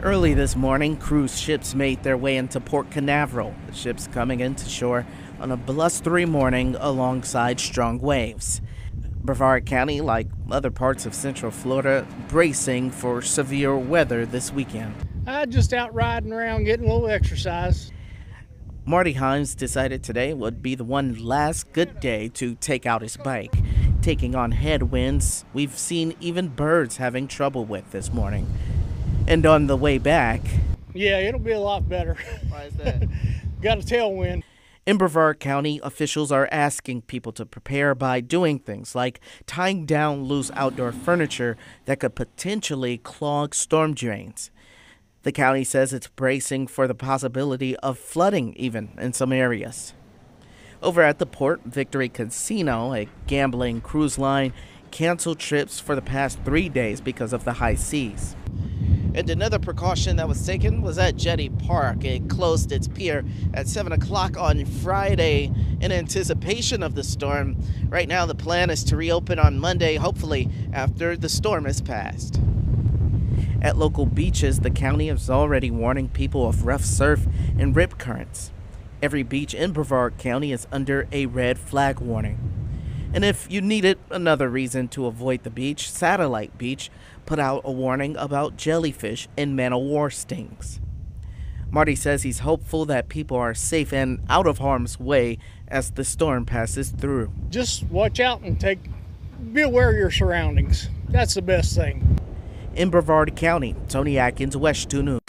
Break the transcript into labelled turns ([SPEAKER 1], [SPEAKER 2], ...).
[SPEAKER 1] Early this morning, cruise ships made their way into Port Canaveral, the ships coming into shore on a blustery morning alongside strong waves. Brevard County, like other parts of central Florida, bracing for severe weather this weekend.
[SPEAKER 2] I just out riding around getting a little exercise.
[SPEAKER 1] Marty Himes decided today would be the one last good day to take out his bike, taking on headwinds we've seen even birds having trouble with this morning. And on the way back,
[SPEAKER 2] Yeah, it'll be a lot better.
[SPEAKER 1] why is that?
[SPEAKER 2] Got a tailwind.
[SPEAKER 1] In Brevard County, officials are asking people to prepare by doing things like tying down loose outdoor furniture that could potentially clog storm drains. The county says it's bracing for the possibility of flooding, even in some areas. Over at the Port Victory Casino, a gambling cruise line, canceled trips for the past three days because of the high seas. And another precaution that was taken was at Jetty Park. It closed its pier at 7 o'clock on Friday in anticipation of the storm. Right now, the plan is to reopen on Monday, hopefully after the storm has passed. At local beaches, the county is already warning people of rough surf and rip currents. Every beach in Brevard County is under a red flag warning. And if you needed another reason to avoid the beach, Satellite Beach put out a warning about jellyfish and man o' war stings. Marty says he's hopeful that people are safe and out of harm's way as the storm passes through.
[SPEAKER 2] Just watch out and take be aware of your surroundings. That's the best thing.
[SPEAKER 1] In Brevard County, Tony Atkins, WESH 2 News.